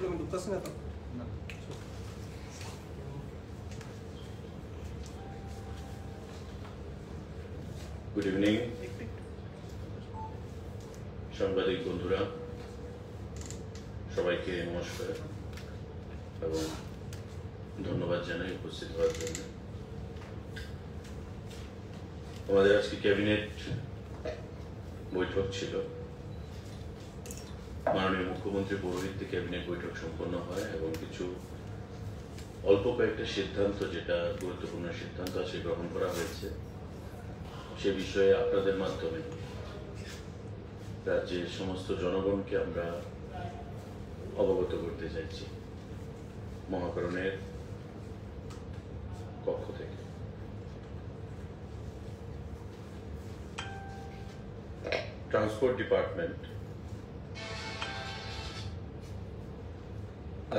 Belum edukasinya atau? Good evening সাংবাদিক বন্ধুরা সবাইকে নমস্কার এবং ধন্যবাদ জানাই উপস্থিত হওয়ার জন্য। আমাদের আজকে ক্যাবিনেট বৈঠক ছিল। মাননীয় মুখ্যমন্ত্রী পৌরহিত্যে ক্যাবিনেট বৈঠক সম্পন্ন হয় এবং কিছু অল্প কয়েকটা সিদ্ধান্ত যেটা গুরুত্বপূর্ণ সিদ্ধান্ত আছে, গ্রহণ করা হয়েছে, সে বিষয়ে আপনাদের মাধ্যমে রাজ্যের সমস্ত জনগণকে আমরা অবগত করতে চাইছি মহাকরণের পক্ষ থেকে। ট্রান্সপোর্ট ডিপার্টমেন্ট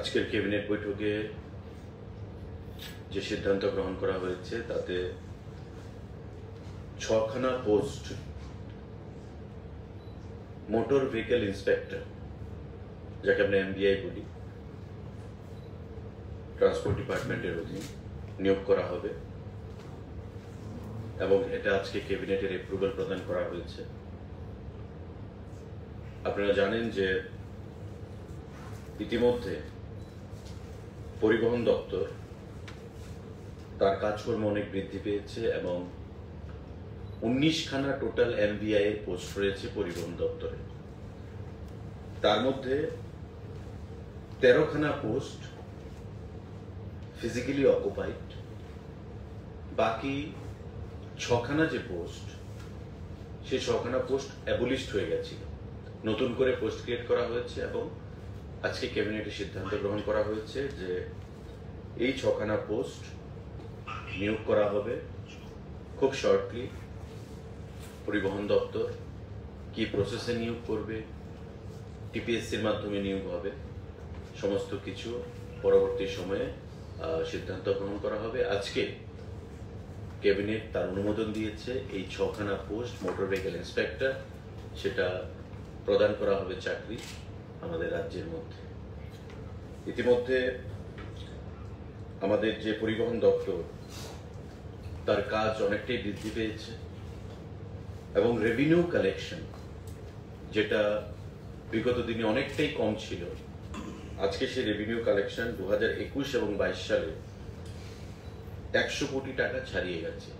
আজকের ক্যাবিনেট বৈঠকে যে সিদ্ধান্ত গ্রহণ করা হয়েছে, তাতে ছখানা পোস্ট, মোটর ভেহিকেল ইন্সপেক্টর, যাকে আমরা এমবিআই বলি, ট্রান্সপোর্ট ডিপার্টমেন্টের অধীন নিয়োগ করা হবে এবং এটা আজকে ক্যাবিনেটের এপ্রুভাল প্রদান করা হয়েছে। আপনারা জানেন যে ইতিমধ্যে পরিবহন দপ্তর তার কাজকর্ম অনেক বৃদ্ধি পেয়েছে এবং উনিশখানা টোটাল এমবিআই এর পোস্ট রয়েছে পরিবহন দপ্তরে। তার মধ্যে তেরোখানা পোস্ট ফিজিক্যালি অকুপাইড বাকি ছখানা যে পোস্ট সে ছখানা পোস্ট অ্যাবলিস্ট হয়ে গেছিল। নতুন করে পোস্ট ক্রিয়েট করা হয়েছে এবং আজকে ক্যাবিনেটে সিদ্ধান্ত গ্রহণ করা হয়েছে যে এই ছখানা পোস্ট নিয়োগ করা হবে খুব শর্টলি পরিবহন দপ্তর কি প্রসেসে নিয়োগ করবে টিপিএসসির মাধ্যমে নিয়োগ হবে, সমস্ত কিছু পরবর্তী সময়ে সিদ্ধান্ত গ্রহণ করা হবে। আজকে ক্যাবিনেট তার অনুমোদন দিয়েছে, এই ছখানা পোস্ট মোটর ভেহিকেল ইন্সপেক্টর, সেটা প্রদান করা হবে চাকরি। আমাদের রাজ্যের মধ্যে। ইতিমধ্যে আমাদের যে পরিবহন দপ্তর, তার কাজ অনেকটাই বৃদ্ধি পেয়েছে এবং রেভিনিউ কালেকশন যেটা বিগত দিনে অনেকটাই কম ছিল, আজকে সেই রেভিনিউ কালেকশন দু হাজার একুশ এবং বাইশ সালে একশো কোটি টাকা ছাড়িয়ে গেছে।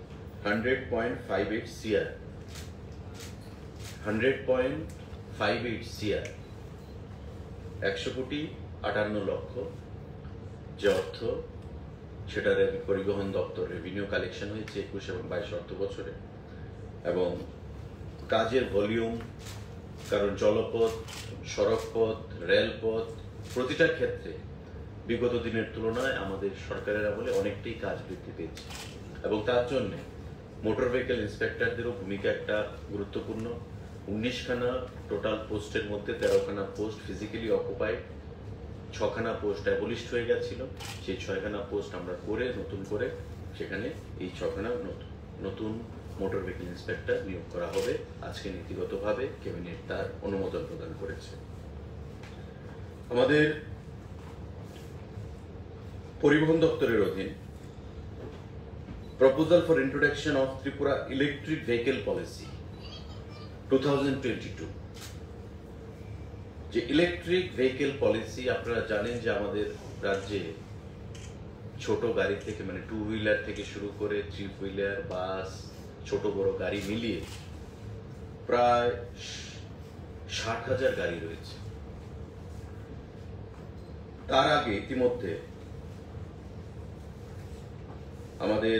Hundred point five eight C R hundred point five eight C R একশো কোটি আটান্ন লক্ষ যে অর্থ সেটা পরিবহন দপ্তর রেভিনিউ কালেকশন হয়েছে একুশ এবং বাইশ অর্থ বছরে। এবং কাজের ভলিউম কারণ জলপথ, সড়কপথ রেলপথ প্রতিটা ক্ষেত্রে বিগত দিনের তুলনায় আমাদের সরকারের আমলে অনেকটাই কাজ বৃদ্ধি পেয়েছে। এবং তার জন্যে মোটর ভেহিকেল ইন্সপেক্টরদেরও ভূমিকা একটা গুরুত্বপূর্ণ। উনিশখানা টোটাল পোস্টের মধ্যে তেরোখানা পোস্ট ফিজিক্যালি অকুপাইড ছখানা পোস্ট অ্যাবলিস্ট হয়ে গেছিল। সেই ছয়খানা পোস্ট আমরা করে, নতুন করে সেখানে এই ছখানা নতুন মোটর ভেহিকেল ইন্সপেক্টর নিয়োগ করা হবে। আজকে নীতিগতভাবে ক্যাবিনেট তার অনুমোদন প্রদান করেছে। আমাদের পরিবহন দপ্তরের অধীন proposal for introduction of Tripura electric vehicle policy two যে ইলেকট্রিক ভেহিকেল পলিসি আপনারা জানেন যে আমাদের রাজ্যে ছোট গাড়ি থেকে মানে টু হুইলার থেকে শুরু করে থ্রি হুইলার বাস ছোট বড় গাড়ি মিলিয়ে প্রায় ষাট হাজার গাড়ি রয়েছে। তার আগে ইতিমধ্যে আমাদের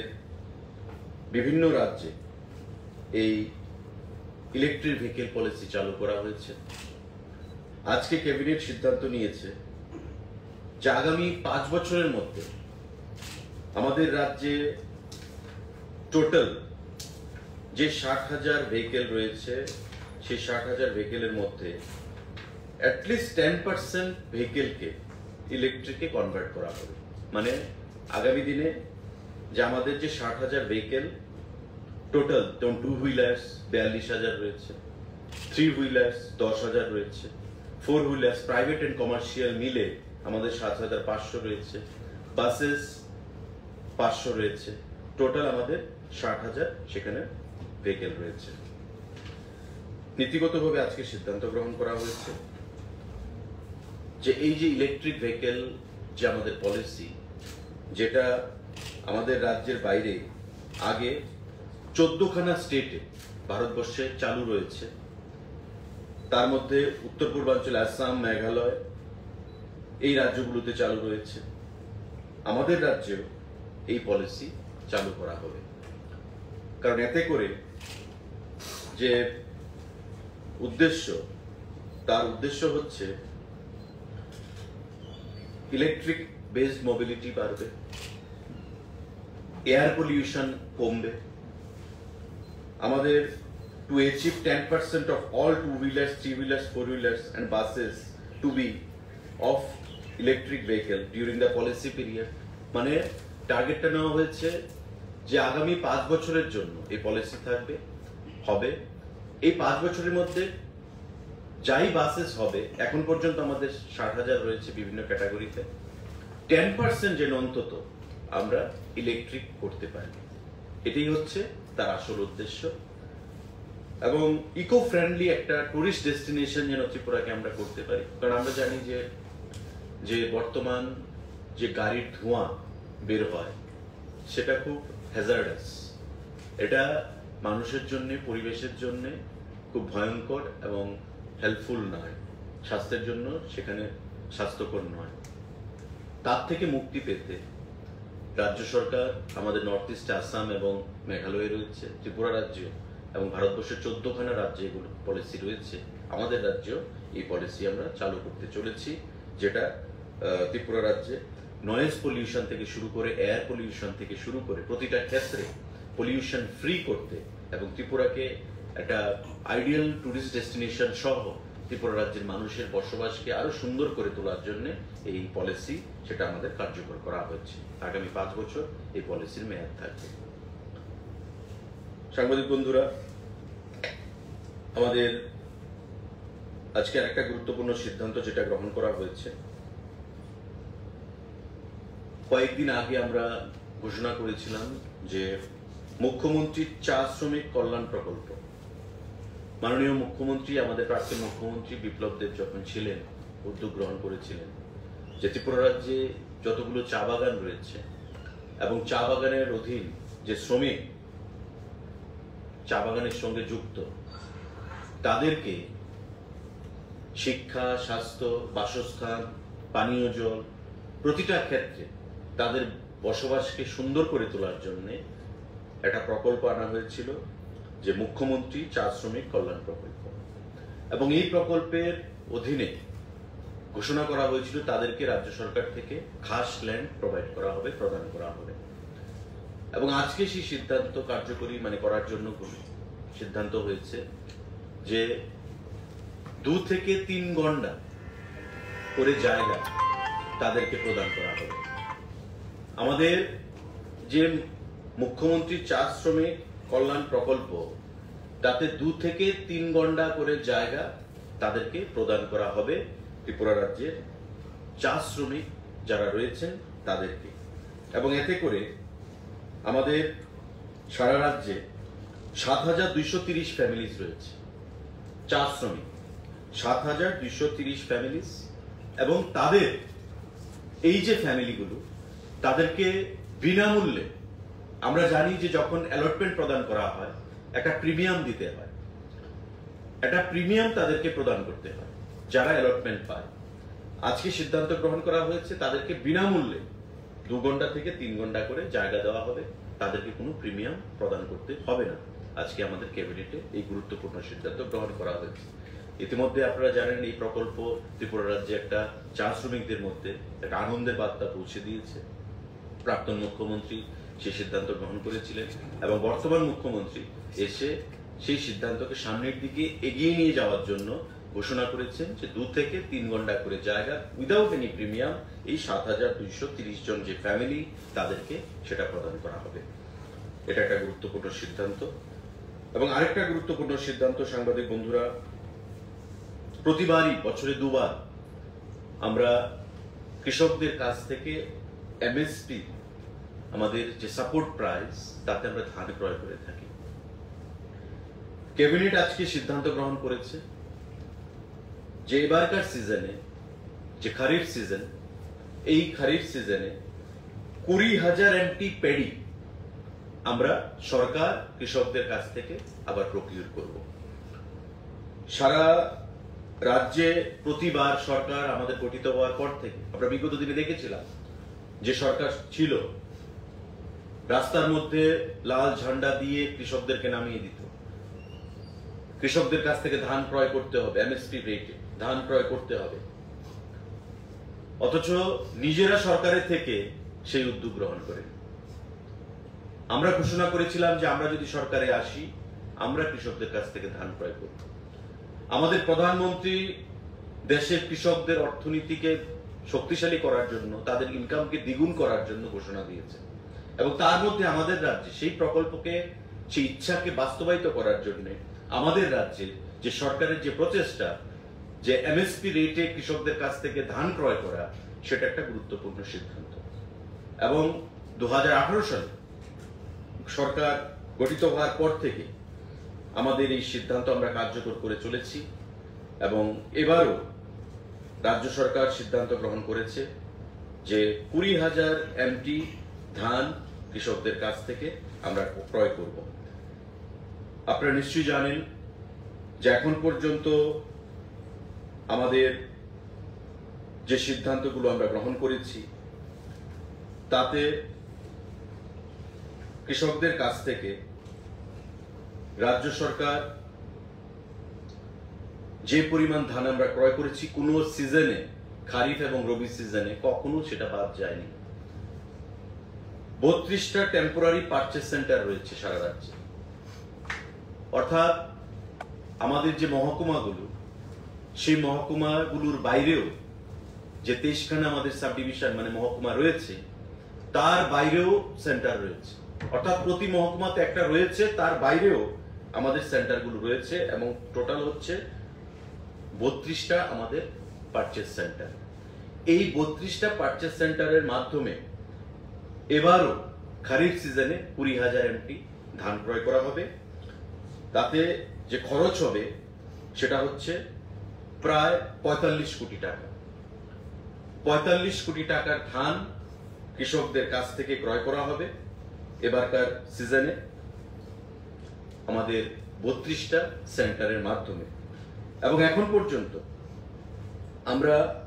বিভিন্ন রাজ্যে এই ইলেকট্রিক ভেহিকেল পলিসি চালু করা হয়েছে। আজকে ক্যাবিনেট সিদ্ধান্ত নিয়েছে যে আগামী পাঁচ বছরের মধ্যে আমাদের রাজ্যে টোটাল যে ষাট হাজার ভেহিকেল রয়েছে, সেই ষাট হাজার ভেহিকেলের মধ্যে অ্যাটলিস্ট টেন পার্সেন্ট ভেহিকেলকে ইলেকট্রিকে কনভার্ট করা হবে। মানে আগামী দিনে যে আমাদের যে ষাট হাজার ভেহিকেল টোটাল যেমন টু হুইলার্স বিয়াল্লিশ হাজার রয়েছে। থ্রি হুইলার্স দশ হাজার রয়েছে। Four wheelers private and commercial মিলে আমাদের সাত হাজার পাঁচশো রয়েছে। বাসেস পাঁচশো রয়েছে। টোটাল আমাদের ষাট হাজার সেখানে ভেহিকেল রয়েছে। নীতিগতভাবে আজকে সিদ্ধান্ত গ্রহণ করা হয়েছে যে এই যে ইলেকট্রিক ভেহিকেল যে আমাদের পলিসি যেটা আমাদের রাজ্যের বাইরে আগে চোদ্দখানা স্টেটে ভারতবর্ষে চালু রয়েছে। তার মধ্যে উত্তর পূর্বাঞ্চল, আসাম, মেঘালয় এই রাজ্যগুলোতে চালু রয়েছে। আমাদের রাজ্যেও এই পলিসি চালু করা হবে। কারণ এতে করে যে উদ্দেশ্য, তার উদ্দেশ্য হচ্ছে ইলেকট্রিক বেসড মোবিলিটি বাড়বে এয়ার পলিউশন কমবে আমাদের to achieve 10% of all two wheelers, three wheelers, four wheelers, and buses to be of electric vehicle during the policy period. মানে টার্গেটটা নেওয়া হয়েছে যে আগামী পাঁচ বছরের জন্য এই পলিসি থাকবে হবে। এই পাঁচ বছরের মধ্যে যাই বাসেস হবে এখন পর্যন্ত আমাদের ষাট হাজার রয়েছে বিভিন্ন ক্যাটাগরিতে টেন পার্সেন্ট যেন অন্তত আমরা ইলেকট্রিক করতে পারি। এটাই হচ্ছে তার আসল উদ্দেশ্য। এবং ইকো ফ্রেন্ডলি একটা টুরিস্ট ডেস্টিনেশন যেন ত্রিপুরাকে আমরা করতে পারি। কারণ আমরা জানি যে যে বর্তমান যে গাড়ির ধোঁয়া বের হয়, সেটা খুব হ্যাজার্ডাস এটা মানুষের জন্য, পরিবেশের জন্য খুব ভয়ঙ্কর এবং হেল্পফুল নয়। স্বাস্থ্যের জন্য সেখানে স্বাস্থ্যকর নয়। তার থেকে মুক্তি পেতে রাজ্য সরকার, আমাদের নর্থ ইস্ট আসাম এবং মেঘালয়ে রয়েছে, ত্রিপুরা রাজ্য এবং ভারতবর্ষের চোদ্দখানা রাজ্যে এগুলো পলিসি রয়েছে। আমাদের রাজ্য এই পলিসি আমরা চালু করতে চলেছি, যেটা ত্রিপুরা রাজ্যে নয়েজ পলিউশন থেকে শুরু করে এয়ার পলিউশন থেকে শুরু করে প্রতিটা ক্ষেত্রে পলিউশন ফ্রি করতে এবং ত্রিপুরাকে একটা আইডিয়াল ট্যুরিস্ট ডেস্টিনেশন সহ ত্রিপুরা রাজ্যের মানুষের বসবাসকে আরও সুন্দর করে তোলার জন্য এই পলিসি সেটা আমাদের কার্যকর করা হচ্ছে। আগামী পাঁচ বছর এই পলিসির মেয়াদ থাকবে। সাংবাদিক বন্ধুরা, আমাদের আজকে একটা গুরুত্বপূর্ণ সিদ্ধান্ত যেটা গ্রহণ করা হয়েছে। কয়েকদিন আগে আমরা ঘোষণা করেছিলাম যে মুখ্যমন্ত্রীর চা শ্রমিক কল্যাণ প্রকল্প। মাননীয় মুখ্যমন্ত্রী, আমাদের প্রাক্তন মুখ্যমন্ত্রী বিপ্লব দেব যখন ছিলেন, উদ্যোগ গ্রহণ করেছিলেন। যে রাজ্যে যতগুলো চা বাগান রয়েছে এবং চা বাগানের অধীন যে শ্রমিক চা বাগানের সঙ্গে যুক্ত, তাদেরকে শিক্ষা, স্বাস্থ্য, বাসস্থান, পানীয় জল প্রতিটা ক্ষেত্রে তাদের বসবাসকে সুন্দর করে তোলার জন্য একটা প্রকল্প আনা হয়েছিল যে মুখ্যমন্ত্রী চা শ্রমিক কল্যাণ প্রকল্প। এবং এই প্রকল্পের অধীনে ঘোষণা করা হয়েছিল তাদেরকে রাজ্য সরকার থেকে খাস ল্যান্ড প্রোভাইড করা হবে, প্রদান করা হবে। এবং আজকে সেই সিদ্ধান্ত কার্যকরী মানে করার জন্য সিদ্ধান্ত হয়েছে যে দু থেকে তিন ঘণ্টা করে জায়গা তাদেরকে প্রদান করা হবে। আমাদের যে মুখ্যমন্ত্রী চা শ্রমিক কল্যাণ প্রকল্প, তাতে দু থেকে তিন ঘণ্টা করে জায়গা তাদেরকে প্রদান করা হবে। ত্রিপুরা রাজ্যের চা শ্রমিক যারা রয়েছেন তাদেরকে। এবং এতে করে আমাদের সারা রাজ্যে সাত হাজার দুইশো তিরিশ ফ্যামিলিজ রয়েছে। চা শ্রমিক সাত হাজার দুইশো তিরিশ ফ্যামিলিজ এবং তাদের এই যে ফ্যামিলিগুলো, তাদেরকে বিনামূল্যে আমরা জানি যে যখন অ্যালটমেন্ট প্রদান করা হয়, একটা প্রিমিয়াম দিতে হয়। একটা প্রিমিয়াম তাদেরকে প্রদান করতে হয়। যারা অ্যালটমেন্ট পায়। আজকে সিদ্ধান্ত গ্রহণ করা হয়েছে, তাদেরকে বিনামূল্যে দু ঘণ্টা থেকে তিন ঘণ্টা করে জায়গা দেওয়া হবে। তাদেরকে কোনো প্রিমিয়াম প্রদান করতে হবে না। আজকে আমাদের ক্যাবিনেটে এই গুরুত্বপূর্ণ সিদ্ধান্ত গ্রহণ করা হয়েছে। ইতিমধ্যে আপনারা জানেন, এই প্রকল্প ত্রিপুরা রাজ্যে একটা চা শ্রমিকদের মধ্যে একটা আনন্দের বার্তা পৌঁছে দিয়েছে। প্রাক্তন মুখ্যমন্ত্রী সেই সিদ্ধান্ত গ্রহণ করেছিলেন এবং বর্তমান মুখ্যমন্ত্রী এসে সেই সিদ্ধান্তকে সামনের দিকে এগিয়ে নিয়ে যাওয়ার জন্য ঘোষণা করেছেন যে দু থেকে তিন ঘণ্টা করে জায়গা উইদাউট এনি প্রিমিয়াম এই সাত হাজার দুইশো তিরিশ জন যে ফ্যামিলি তাদেরকে সেটা প্রদান করা হবে। এটা একটা গুরুত্বপূর্ণ সিদ্ধান্ত। এবং আরেকটা গুরুত্বপূর্ণ সিদ্ধান্ত, সাংবাদিক বন্ধুরা, প্রতিবারই, বছরে দুবার, আমরা কৃষকদের কাছ থেকে এমএসপি আমাদের যে সাপোর্ট প্রাইস তাতে আমরা ধান ক্রয় করে থাকি। ক্যাবিনেট আজকে সিদ্ধান্ত গ্রহণ করেছে। যে এবারকার সিজনে, যে খারিফ সিজন, এই খারিফ সিজনে কুড়ি হাজার এমটি পেডি আমরা সরকার কৃষকদের কাছ থেকে আবার প্রকিউর করব। সারা রাজ্যে প্রতিবার সরকার আমাদের গঠিত হওয়ার পর থেকে, আমরা বিগত দিনে দেখেছিলাম যে সরকার ছিল, রাস্তার মধ্যে লাল ঝান্ডা দিয়ে কৃষকদেরকে নামিয়ে দিত। কৃষকদের কাছ থেকে ধান ক্রয় করতে হবে, এমএসপি রেটে ধান ক্রয় করতে হবে। অথচ নিজেরা সরকারের থেকে সেই উদ্যোগ গ্রহণ করেন। আমরা ঘোষণা করেছিলাম যে আমরা যদি সরকারে আসি, আমরা কৃষকদের কাছ থেকে ধান ক্রয় করব। আমাদের প্রধানমন্ত্রী দেশের কৃষকদের অর্থনীতিকে শক্তিশালী করার জন্য, তাদের ইনকামকে দ্বিগুণ করার জন্য ঘোষণা দিয়েছে এবং তার মধ্যে আমাদের রাজ্যে সেই প্রকল্পকে, সেই ইচ্ছাকে বাস্তবায়িত করার জন্য আমাদের রাজ্যে যে সরকারের যে প্রচেষ্টা যে এমএসপি রেটে কৃষকদের কাছ থেকে ধান ক্রয় করা, সেটা একটা গুরুত্বপূর্ণ সিদ্ধান্ত। এবং দু সালে সরকার গঠিত হওয়ার পর থেকে আমাদের এই সিদ্ধান্ত আমরা কার্যকর করে চলেছি এবং এবারও রাজ্য সরকার সিদ্ধান্ত গ্রহণ করেছে যে কুড়ি হাজার এমটি ধান কৃষকদের কাছ থেকে আমরা ক্রয় করব। আপনারা নিশ্চয়ই জানেন যে এখন পর্যন্ত আমাদের যে সিদ্ধান্তগুলো আমরা গ্রহণ করেছি, তাতে কৃষকদের কাছ থেকে রাজ্য সরকার যে পরিমাণ ধান আমরা ক্রয় করেছি, কোনো সিজনে, খারিফ এবং রবি সিজনে কখনো সেটা বাদ যায়নি। বত্রিশটা টেম্পোরারি পারচেস সেন্টার রয়েছে সারা রাজ্যে। অর্থাৎ আমাদের যে মহকুমাগুলো সেই মহকুমাগুলোর বাইরেও যে তেইশখানা আমাদের সাব ডিভিশন মানে মহকুমা রয়েছে, তার বাইরেও সেন্টার রয়েছে। অর্থাৎ প্রতি মহকুমাতে একটা রয়েছে, তার বাইরেও আমাদের সেন্টারগুলো রয়েছে এবং টোটাল হচ্ছে বত্রিশটা আমাদের পারচেস সেন্টার এই বত্রিশটা পারচেস সেন্টারের মাধ্যমে এবারও খারিফ সিজনে কুড়ি হাজার এমটি ধান ক্রয় করা হবে। তাতে যে খরচ হবে, সেটা হচ্ছে প্রায় পঁয়তাল্লিশ কোটি টাকা। পঁয়তাল্লিশ কোটি টাকার ধান কৃষকদের কাছ থেকে ক্রয় করা হবে এবারকার সিজনে। আমাদের বত্রিশটা সেন্টারের মাধ্যমে। এবং এখন পর্যন্ত আমরা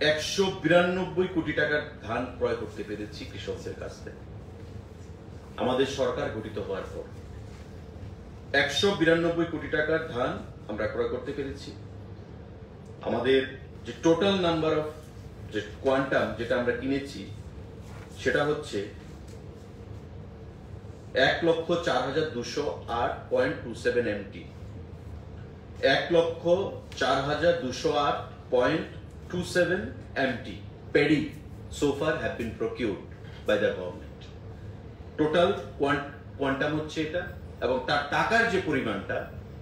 একশো বিরানব্বই কোটি টাকার ধান ক্রয় করতে পেরেছি কৃষকদের কাছ থেকে। আমাদের সরকার গঠিত হওয়ার পর। একশো বিরানব্বই কোটি টাকার ধান আমরা ক্রয় করতে পেরেছি। আমাদের যে টোটাল নাম্বার অফ যে কোয়ান্টাম যেটা আমরা কিনেছি, সেটা হচ্ছে এক লক্ষ চার হাজার দুশো আট পয়েন্ট টু সেভেন এমটি এক লক্ষ চার হাজার দুশো আট point two seven M T paddy so far have been procured by the government total quantum হচ্ছে এটা এবং তার টাকার যে পরিমাণটা,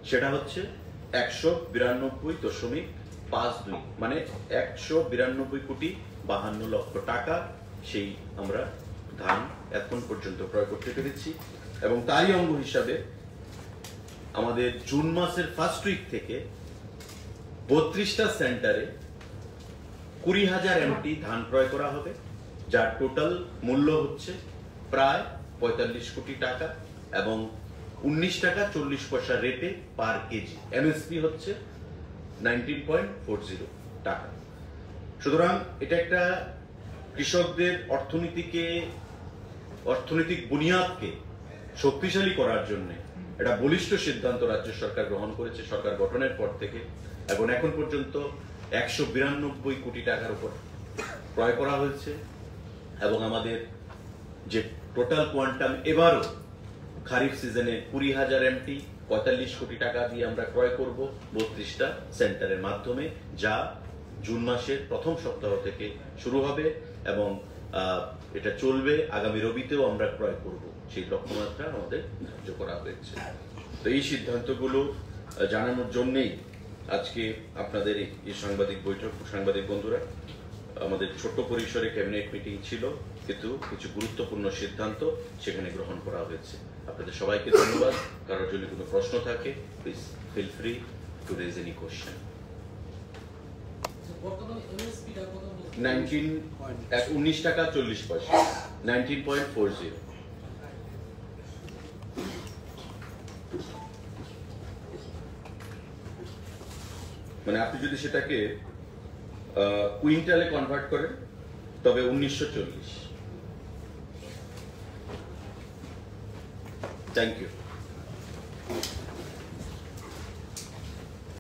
সেটা হচ্ছে একশো বিরানব্বই দশমিক পাঁচ দুই মানে একশো বিরানব্বই কোটি বাহান্ন লক্ষ টাকা সেই আমরা ধান এখন পর্যন্ত ক্রয় করতে পেরেছি। এবং তারই অঙ্গ হিসাবে আমাদের জুন মাসের ফার্স্ট উইক থেকে বত্রিশটা সেন্টারে কুড়ি হাজার এমটি ধান ক্রয় করা হবে, যার টোটাল মূল্য হচ্ছে প্রায় পঁয়তাল্লিশ কোটি টাকা এবং উনিশ টাকা চল্লিশ পয়সা রেটে পার কেজি এমএসপি হচ্ছে নাইনটিন পয়েন্ট ফোর জিরো টাকা। সুতরাং এটা একটা কৃষকদের অর্থনীতিকে, অর্থনৈতিক বুনিয়াদকে শক্তিশালী করার জন্য এটা বলিষ্ঠ সিদ্ধান্ত রাজ্য সরকার গ্রহণ করেছে, সরকার গঠনের পর থেকে। এবং এখন পর্যন্ত একশো বিরানব্বই কোটি টাকার উপর ক্রয় করা হয়েছে। এবং আমাদের যে টোটাল কোয়ান্টাম এবারও খারিফ সিজনে কুড়ি হাজার এমটি পঁয়তাল্লিশ কোটি টাকা দিয়ে আমরা ক্রয় করব বত্রিশটা সেন্টারের মাধ্যমে, যা জুন মাসের প্রথম সপ্তাহ থেকে শুরু হবে এবং এটা চলবে, আগামী রবিতেও আমরা ক্রয় করব। সেই লক্ষ্যমাত্রা আমাদের ধার্য করা হয়েছে। তো এই সিদ্ধান্তগুলো জানানোর জন্যেই আজকে আপনাদের এই সাংবাদিক বৈঠক, সাংবাদিক বন্ধুরা, আমাদের ছোট্ট পরিসরে ক্যাবিনেট মিটিং ছিল, কিন্তু কিছু গুরুত্বপূর্ণ সিদ্ধান্ত সেখানে গ্রহণ করা হয়েছে। আপনাদের সবাইকে ধন্যবাদ। কারোর যদি কোনো প্রশ্ন থাকে please feel free to raise any nineteen উনিশ টাকা চল্লিশ পয়সা। নাইনটিন পয়েন্ট ফোর জিরো মানে আপনি যদি সেটাকে কুইন্টালে কনভার্ট করেন, তবে উনিশশো চল্লিশ। Thank you.